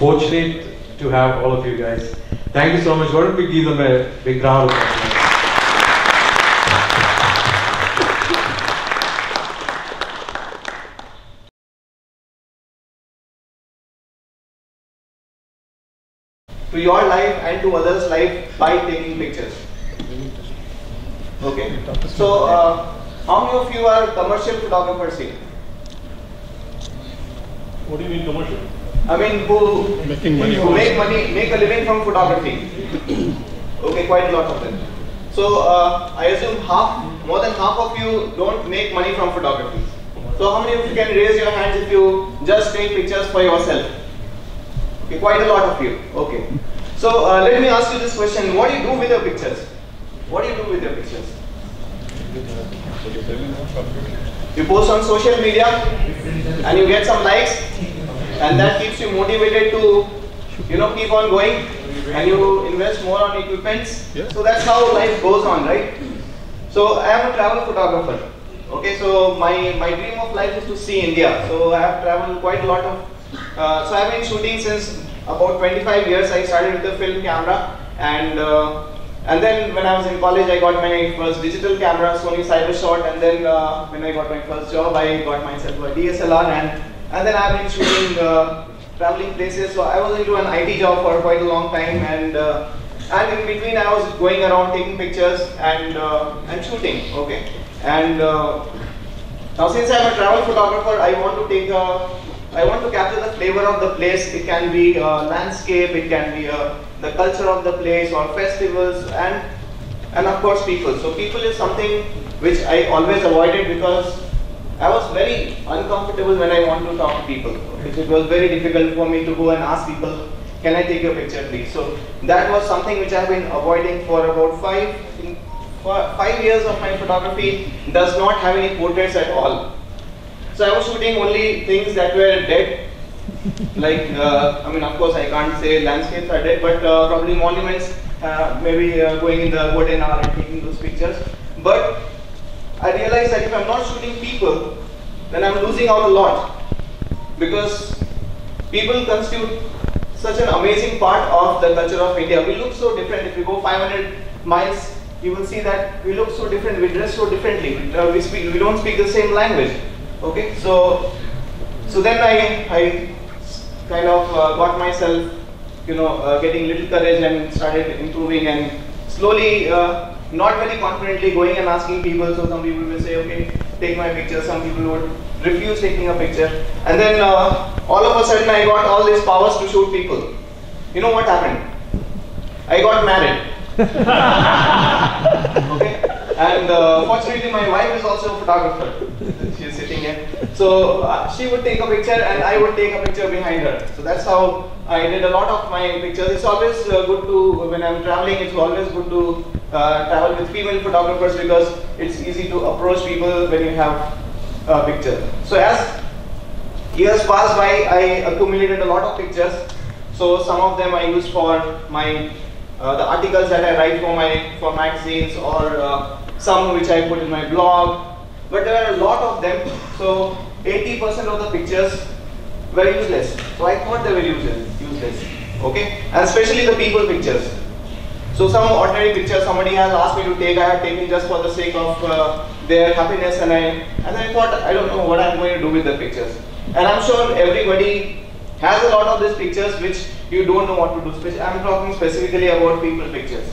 Fortunate to have all of you guys. Thank you so much. Why don't we give them a big round of applause? to your life and to others' life by taking pictures. Okay. So, uh, how many of you are commercial photographers here? What do you mean commercial? I mean, who Making money who make money, make a living from photography. okay, quite a lot of them. So, uh, I assume half, more than half of you don't make money from photography. So, how many of you can raise your hands if you just take pictures for yourself? Okay, quite a lot of you. Okay. So uh, let me ask you this question: What do you do with your pictures? What do you do with your pictures? You post on social media, and you get some likes, and that keeps you motivated to, you know, keep on going, and you invest more on equipments. Yeah. So that's how life goes on, right? So I am a travel photographer. Okay, so my my dream of life is to see India. So I have traveled quite a lot of uh, so I've been shooting since about 25 years. I started with a film camera, and uh, and then when I was in college, I got my first digital camera, Sony CyberShot, and then uh, when I got my first job, I got myself a DSLR, and and then I've been shooting uh, traveling places. So I was into an IT job for quite a long time, and uh, and in between I was going around taking pictures and uh, and shooting. Okay, and. Now since I'm a travel photographer, I want to take a, I want to capture the flavor of the place. It can be a landscape, it can be a, the culture of the place or festivals and and of course people. So people is something which I always avoided because I was very uncomfortable when I want to talk to people. It was very difficult for me to go and ask people, can I take your picture please? So that was something which I've been avoiding for about five, five years of my photography does not have any portraits at all. So I was shooting only things that were dead. Like, uh, I mean, of course, I can't say landscapes are dead, but uh, probably monuments, uh, maybe uh, going in the hour and taking those pictures. But realized that if I'm not shooting people, then I'm losing out a lot. Because people constitute such an amazing part of the culture of India. We look so different. If you go 500 miles, you will see that we look so different. We dress so differently. Uh, we speak. We don't speak the same language. Okay, so so then I I kind of uh, got myself, you know, uh, getting little courage and started improving and slowly. Not very confidently going and asking people. So some people will say, okay, take my picture. Some people would refuse taking a picture. And then uh, all of a sudden I got all these powers to shoot people. You know what happened? I got married. okay? And uh, fortunately my wife is also a photographer. She's sitting here. So uh, she would take a picture and I would take a picture behind her. So that's how I did a lot of my pictures. It's always uh, good to, when I'm traveling, it's always good to uh, travel with female photographers because it's easy to approach people when you have a picture. So as years passed by, I accumulated a lot of pictures. So some of them I use for my uh, the articles that I write for my for magazines or uh, some which I put in my blog. But there are a lot of them. So 80% of the pictures were useless. So I thought they were useless. Useless. Okay, and especially the people pictures. So some ordinary picture somebody has asked me to take, I have taken just for the sake of uh, their happiness, and I and I thought I don't know what I'm going to do with the pictures. And I'm sure everybody has a lot of these pictures which you don't know what to do. I'm talking specifically about people pictures.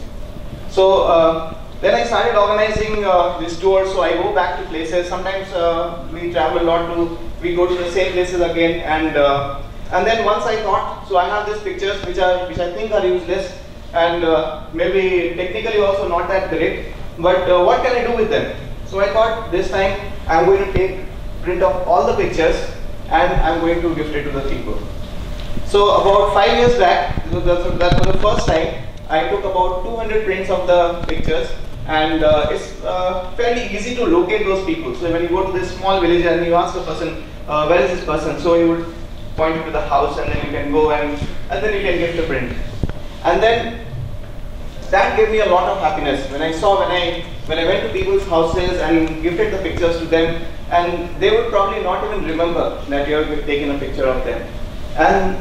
So uh, then I started organizing uh, this tour. So I go back to places. Sometimes uh, we travel a lot to, we go to the same places again, and uh, and then once I thought, so I have these pictures which are which I think are useless and uh, maybe technically also not that great. But uh, what can I do with them? So I thought this time I'm going to take print of all the pictures and I'm going to gift it to the people. So about five years back, that was the first time I took about 200 prints of the pictures, and uh, it's uh, fairly easy to locate those people. So when you go to this small village and you ask a person, uh, where is this person? So you would point to the house, and then you can go and and then you can gift the print, and then that gave me a lot of happiness when I saw when I when I went to people's houses and gifted the pictures to them, and they would probably not even remember that you have taken a picture of them. And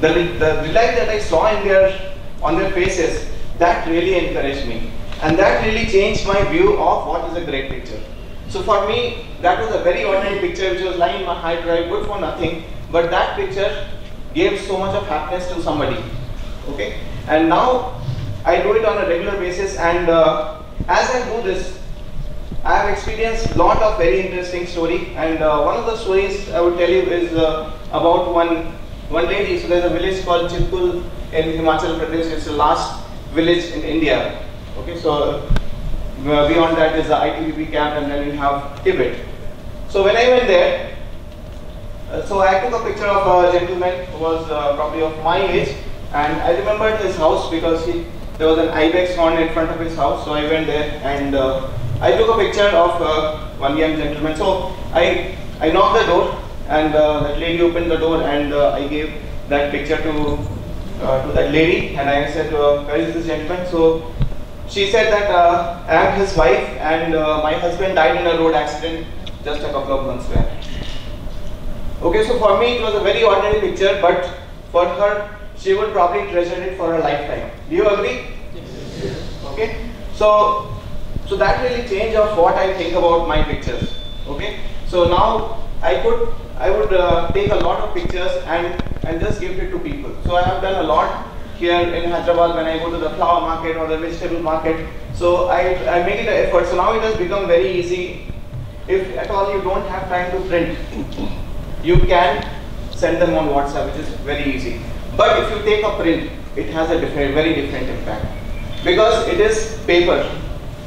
the, the delight that I saw in their, on their faces, that really encouraged me. And that really changed my view of what is a great picture. So for me, that was a very ordinary picture which was lying in my hard drive, good for nothing, but that picture gave so much of happiness to somebody. Okay? And now I do it on a regular basis and uh, as I do this, I have experienced lot of very interesting story and uh, one of the stories I would tell you is uh, about one one lady. So there's a village called Chitkul in Himachal Pradesh. It's the last village in India. Okay, so uh, beyond that is the ITBP camp and then we have Tibet. So when I went there, uh, so I took a picture of a gentleman who was uh, probably of my age and I remembered his house because he, there was an ibex horn in front of his house. So I went there and uh, I took a picture of uh, one young gentleman. So I, I knocked the door and uh, that lady opened the door and uh, I gave that picture to uh, to that lady and I said, where is this gentleman? So she said that uh, I am his wife and my husband died in a road accident just a couple of months back. Okay, so for me it was a very ordinary picture, but for her, she would probably treasure it for a lifetime. Do you agree? Yes. Okay, so so that really changed of what I think about my pictures. Okay, so now I could I would uh, take a lot of pictures and, and just give it to people. So I have done a lot here in Hyderabad when I go to the flower market or the vegetable market. So I, I make it an effort. So now it has become very easy. If at all you don't have time to print, you can send them on WhatsApp, which is very easy. But if you take a print, it has a different, very different impact. Because it is paper,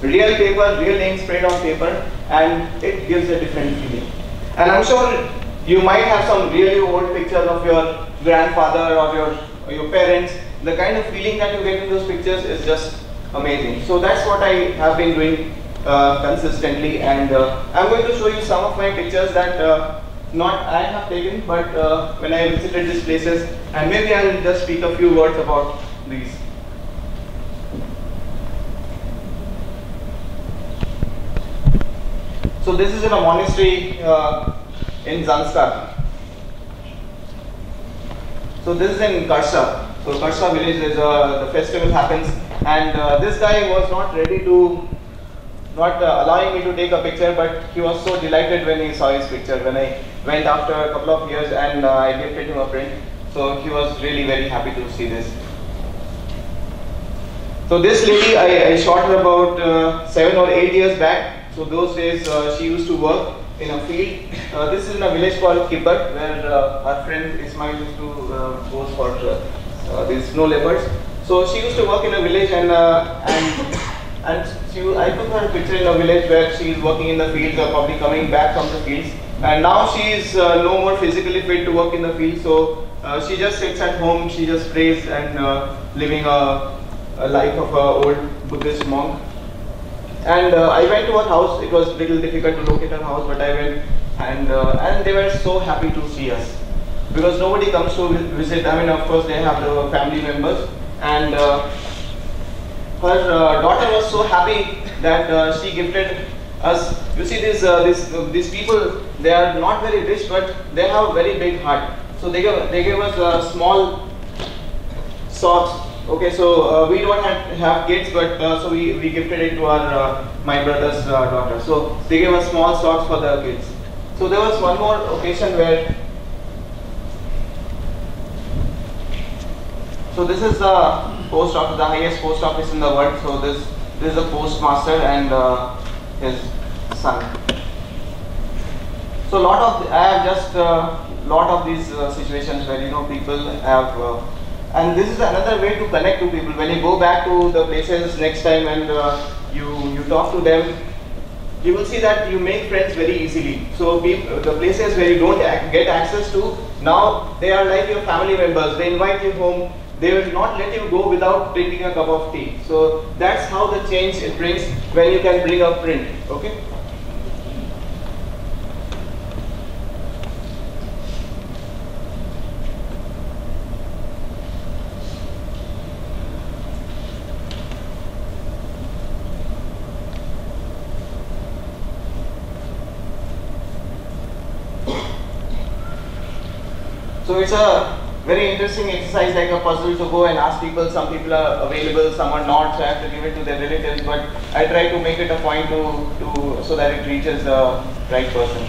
real paper, real ink sprayed on paper, and it gives a different feeling. And I'm sure you might have some really old pictures of your grandfather or your, or your parents. The kind of feeling that you get in those pictures is just amazing. So that's what I have been doing uh, consistently and uh, I'm going to show you some of my pictures that uh, not I have taken but uh, when I visited these places and maybe I will just speak a few words about these. So this is in a monastery uh, in Zanskar. So this is in Karsa. So Karsa village is uh, the festival happens and uh, this guy was not ready to not uh, allowing me to take a picture but he was so delighted when he saw his picture when I went after a couple of years and uh, I gifted him a print. So he was really very happy to see this. So this lady I, I shot her about uh, seven or eight years back. So those days uh, she used to work in a field. Uh, this is in a village called Kibber where uh, our friend Ismail used to go for these snow leopards. So she used to work in a village and and and she, I took her picture in a village where she is working in the fields or probably coming back from the fields. And now she is uh, no more physically fit to work in the field. So uh, she just sits at home. She just prays and uh, living a, a life of a old Buddhist monk. And uh, I went to her house. It was a little difficult to locate her house, but I went, and uh, and they were so happy to see us because nobody comes to visit. I mean, of course, they have the family members, and uh, her uh, daughter was so happy that uh, she gifted us. You see, these uh, these these people, they are not very rich, but they have a very big heart. So they gave they gave us small socks. Okay, so we don't have, have kids, but so we, we gifted it to our my brother's daughter. So they gave us small socks for the kids. So there was one more occasion where. So this is the post office, the highest post office in the world. So this this is the postmaster and uh, his son. So lot of I have just uh, lot of these uh, situations where you know people have uh, and this is another way to connect to people when you go back to the places next time and uh, you you talk to them you will see that you make friends very easily so the places where you don't get access to now they are like your family members they invite you home they will not let you go without drinking a cup of tea. So that's how the change it brings when you can bring a print okay? So it's a very interesting exercise like a puzzle to go and ask people. Some people are available, some are not, so I have to give it to their relatives. But I try to make it a point to, to so that it reaches the right person.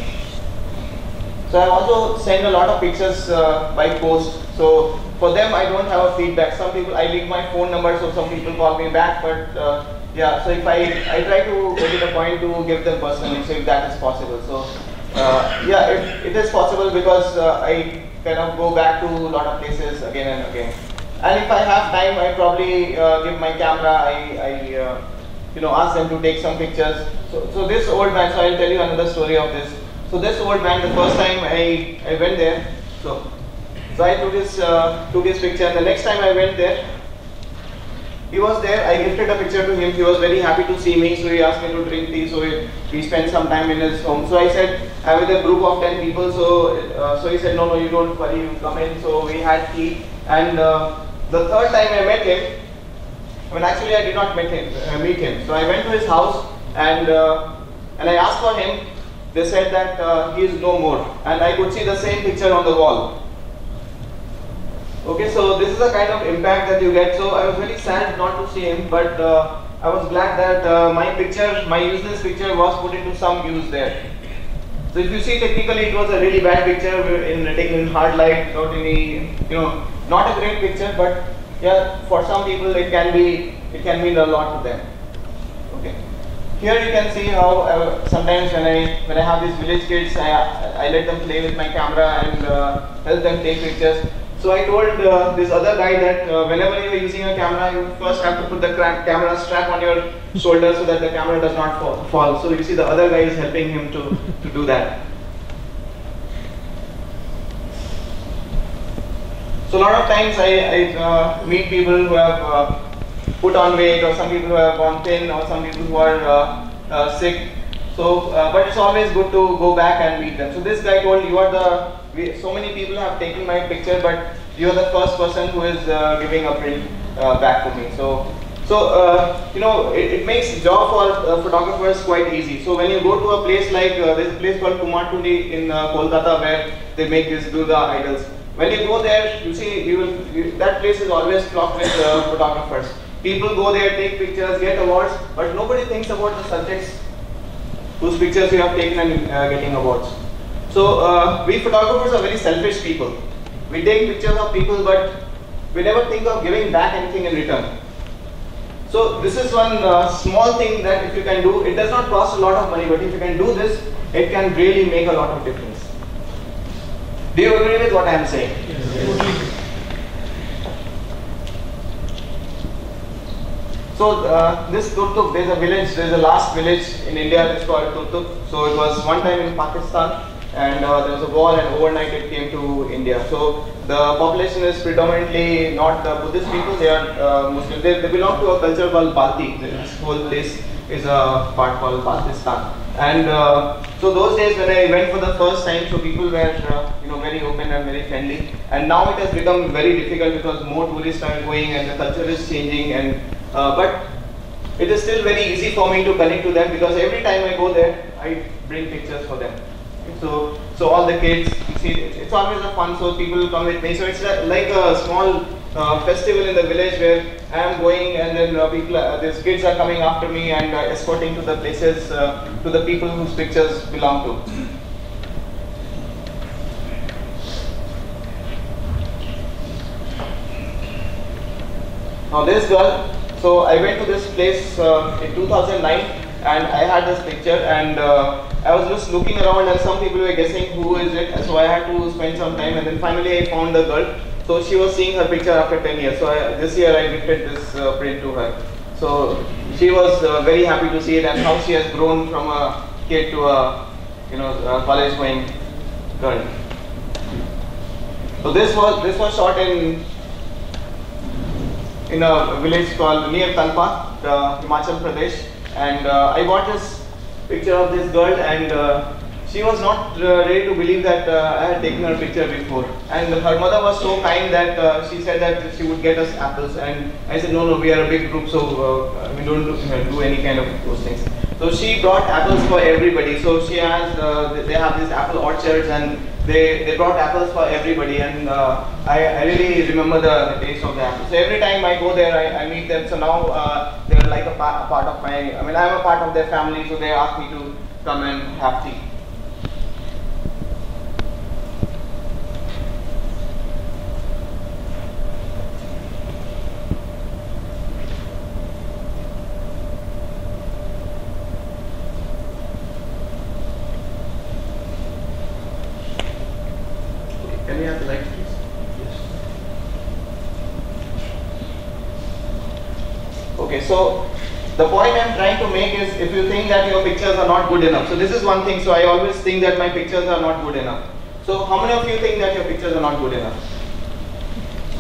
So I also send a lot of pictures uh, by post. So for them, I don't have a feedback. Some people, I leave my phone number, so some people call me back. But uh, yeah, so if I, I try to make it a point to give them personally, so if that is possible. So uh, yeah, it, it is possible because uh, I kind of go back to a lot of places again and again. And if I have time, I probably uh, give my camera, I, I uh, you know, ask them to take some pictures. So, so this old man, so I'll tell you another story of this. So this old man, the first time I, I went there, so, so I took his, uh, took his picture and the next time I went there, he was there, I gifted a picture to him, he was very happy to see me, so he asked me to drink tea, so we, we spent some time in his home. So I said, I'm with a group of 10 people, so, uh, so he said, no, no, you don't worry, you come in, so we had tea, and uh, the third time I met him, I mean actually I did not meet him, uh, meet him. so I went to his house, and, uh, and I asked for him, they said that uh, he is no more, and I could see the same picture on the wall. Okay, so this is the kind of impact that you get. So I was really sad not to see him, but uh, I was glad that uh, my picture, my useless picture was put into some use there. So if you see technically it was a really bad picture in taken in hard light, without any, you know, not a great picture, but yeah, for some people it can be, it can mean a lot to them. Okay. Here you can see how uh, sometimes when I when I have these village kids, I, I let them play with my camera and uh, help them take pictures. So I told uh, this other guy that uh, whenever you are using a camera, you first have to put the camera strap on your shoulder so that the camera does not fall. fall. So you see the other guy is helping him to, to do that. So a lot of times I, I uh, meet people who have uh, put on weight or some people who have gone thin or some people who are uh, uh, sick. So, but it's always good to go back and meet them. So this guy told you are the we, so many people have taken my picture, but you are the first person who is uh, giving a print uh, back to me. So, so uh, you know, it, it, makes job for uh, photographers quite easy. So when you go to a place like uh, there's a place called Kumartuli in uh, Kolkata where they make this Durga idols. When you go there, you see you will you, that place is always flocked with photographers. People go there, take pictures, get awards, but nobody thinks about the subjects whose pictures you have taken and getting awards. So uh, we photographers are very selfish people. We take pictures of people, but we never think of giving back anything in return. So this is one uh, small thing that if you can do, it does not cost a lot of money, but if you can do this, it can really make a lot of difference. Do you agree with what I am saying? Yes. So uh, this Turtuk, there's a village, there's a last village in India that's called Turtuk. So it was one time in Pakistan and uh, there was a war and overnight it came to India. So the population is predominantly not the Buddhist people, they are uh, Muslim. They, they, belong to a culture called Balti. This whole place is a part called Baltistan. And uh, so those days when I went for the first time, so people were uh, you know very open and very friendly. And now it has become very difficult because more tourists are going and the culture is changing. And uh, but it is still very easy for me to connect to them because every time I go there, I bring pictures for them. So, so all the kids, you see, it's always a fun. So people come with me. So it's like a small uh, festival in the village where I am going, and then uh, people, uh, these kids are coming after me and uh, escorting to the places, uh, to the people whose pictures belong to. Now this girl, so I went to this place uh, in 2009 and I had this picture and uh, I was just looking around and some people were guessing who is it so I had to spend some time and then finally I found the girl. So she was seeing her picture after 10 years. So I, this year I gifted this uh, print to her. So she was uh, very happy to see it and how she has grown from a kid to a you know college going girl. So this was this was shot in in a village called near Talpa, Himachal Pradesh and uh, I bought this picture of this girl and uh, she was not uh, ready to believe that I had taken her picture before. And her mother was so kind that she said that she would get us apples. And I said, no, no, we are a big group, so we don't do, do, any kind of those things. So she brought apples for everybody. So she has, uh, they have these apple orchards and they, they brought apples for everybody and uh, I, I really remember the, the taste of the apples. So every time I go there, I, I meet them. So now uh, they're like a part, a part of my, I mean I'm a part of their family so they ask me to come and have tea. Can we have the light, please? Okay, so the point I'm trying to make is if you think that your pictures are not good enough. So this is one thing. So I always think that my pictures are not good enough. So how many of you think that your pictures are not good enough?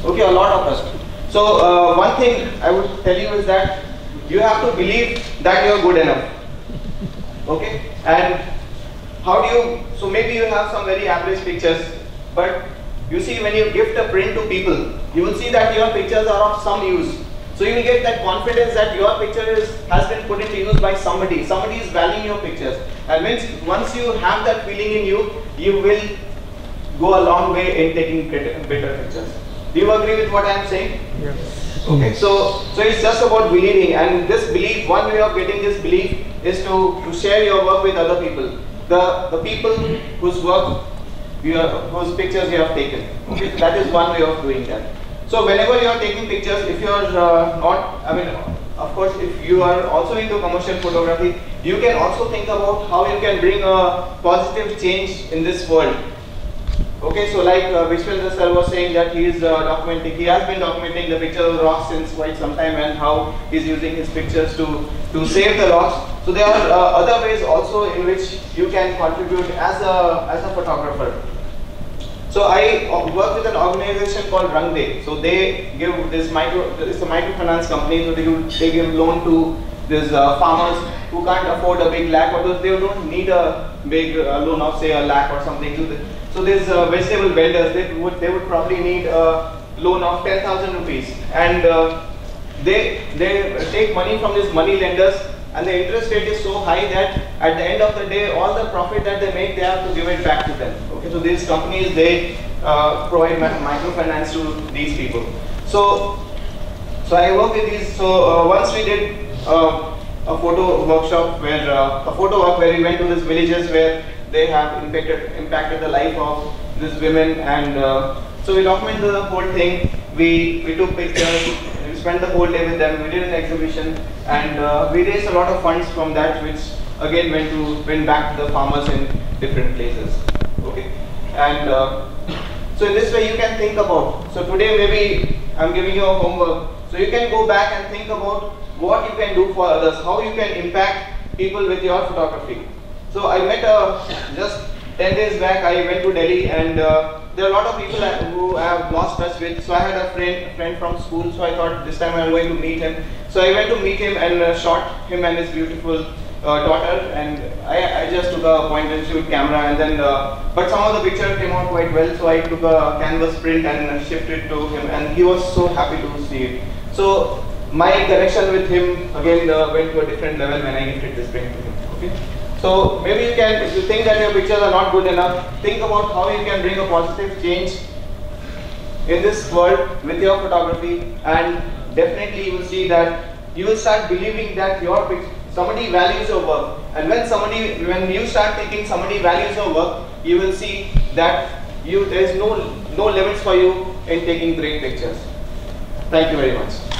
Okay, a lot of us. So uh, one thing I would tell you is that you have to believe that you're good enough. Okay, and how do you? So maybe you have some very average pictures, but you see when you gift a print to people, you will see that your pictures are of some use. So you will get that confidence that your picture is, has been put into use by somebody. Somebody is valuing your pictures. And once, once you have that feeling in you, you will go a long way in taking better, better pictures. Do you agree with what I am saying? Yes. Okay, so so it's just about believing, and this belief, one way of getting this belief is to, to share your work with other people. The the people whose work you are, whose pictures you have taken. Okay, that is one way of doing that. So whenever you are taking pictures, if you are uh, not, I mean, of course, if you are also into commercial photography, you can also think about how you can bring a positive change in this world. Okay, so like uh, Vishwendra sir was saying that he is uh, documenting, he has been documenting the picture of rocks since quite some time and how he's using his pictures to, to save the rocks. So there are uh, other ways also in which you can contribute as a, as a photographer. So I uh, work with an organization called Rang De. So they give this micro, it's a microfinance company, so they give, they give loan to these uh, farmers who can't afford a big lakh or they don't need a big uh, loan of say a lakh or something. So, the, so these uh, vegetable vendors, they would, they would probably need a loan of 10,000 rupees. And uh, they, they take money from these money lenders and the interest rate is so high that at the end of the day, all the profit that they make, they have to give it back to them. Okay, so these companies, they uh, provide microfinance to these people. So, so I work with these. So uh, once we did uh, a photo workshop where uh, a photo work where we went to these villages where they have impacted impacted the life of these women, and uh, so we documented the whole thing. We we took pictures spent the whole day with them. We did an exhibition, and uh, we raised a lot of funds from that, which again went to went back to the farmers in different places. Okay, and uh, so in this way you can think about. So today maybe I'm giving you a homework, so you can go back and think about what you can do for others, how you can impact people with your photography. So I met uh, just 10 days back. I went to Delhi and. Uh, there are a lot of people who I have lost touch with. So I had a friend, a friend from school. So I thought this time I'm going to meet him. So I went to meet him and uh, shot him and his beautiful uh, daughter. And I, I, just took a point and shoot camera. And then, uh, but some of the picture came out quite well. So I took a canvas print and shipped it to him, and he was so happy to see it. So my connection with him again uh, went to a different level when I gifted this print to him. Okay. So maybe you can, if you think that your pictures are not good enough, think about how you can bring a positive change in this world with your photography. And definitely you will see that you will start believing that your somebody values your work. And when somebody when you start thinking somebody values your work you will see that you there is no no limits for you in taking great pictures. Thank you very much